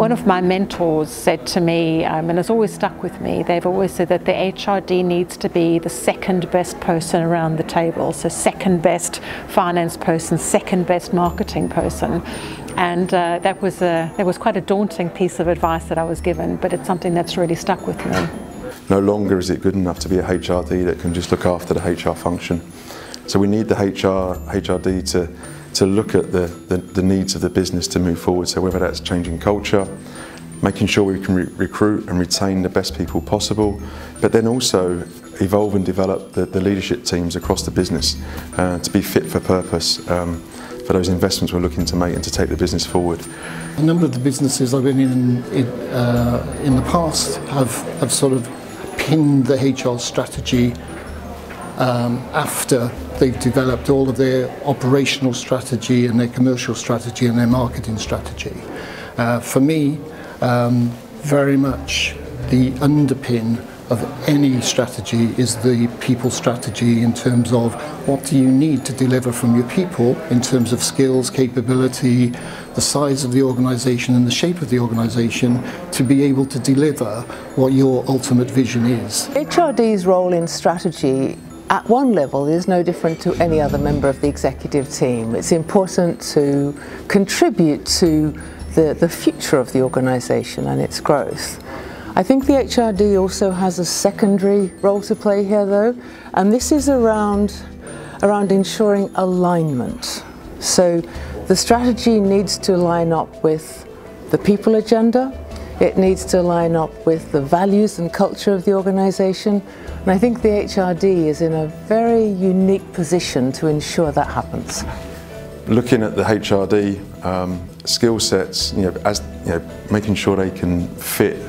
One of my mentors said to me, um, and it's always stuck with me, they've always said that the HRD needs to be the second best person around the table. So, second best finance person, second best marketing person. And uh, that, was a, that was quite a daunting piece of advice that I was given, but it's something that's really stuck with me. No longer is it good enough to be a HRD that can just look after the HR function. So we need the HR, HRD to to look at the, the, the needs of the business to move forward. So whether that's changing culture, making sure we can re recruit and retain the best people possible, but then also evolve and develop the, the leadership teams across the business uh, to be fit for purpose um, for those investments we're looking to make and to take the business forward. A number of the businesses I've been in in, uh, in the past have, have sort of pinned the HR strategy um, after they've developed all of their operational strategy and their commercial strategy and their marketing strategy. Uh, for me, um, very much the underpin of any strategy is the people strategy in terms of what do you need to deliver from your people in terms of skills, capability, the size of the organisation and the shape of the organisation to be able to deliver what your ultimate vision is. HRD's role in strategy at one level is no different to any other member of the executive team. It's important to contribute to the, the future of the organisation and its growth. I think the HRD also has a secondary role to play here though, and this is around, around ensuring alignment. So the strategy needs to line up with the people agenda, it needs to line up with the values and culture of the organisation. And I think the HRD is in a very unique position to ensure that happens. Looking at the HRD um, skill sets, you know, as you know, making sure they can fit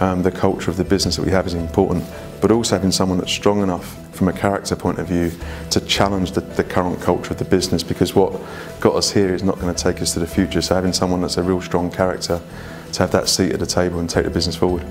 um, the culture of the business that we have is important, but also having someone that's strong enough from a character point of view to challenge the, the current culture of the business because what got us here is not going to take us to the future. So having someone that's a real strong character to have that seat at the table and take the business forward.